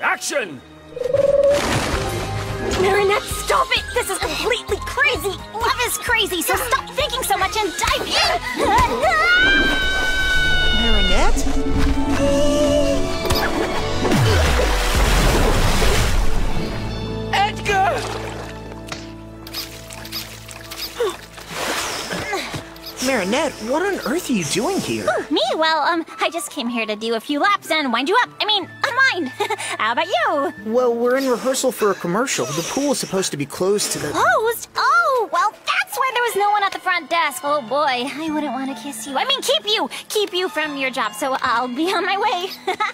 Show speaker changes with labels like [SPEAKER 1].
[SPEAKER 1] action!
[SPEAKER 2] Marinette, stop it! This is completely crazy! Love is crazy, so stop thinking so much and dive in!
[SPEAKER 3] Marinette, what on earth are you doing here?
[SPEAKER 2] Me? Well, um, I just came here to do a few laps and wind you up. I mean, unwind. How about you?
[SPEAKER 3] Well, we're in rehearsal for a commercial. The pool is supposed to be closed to the.
[SPEAKER 2] Closed? Oh, well, that's why there was no one at the front desk. Oh boy, I wouldn't want to kiss you. I mean, keep you, keep you from your job. So I'll be on my way.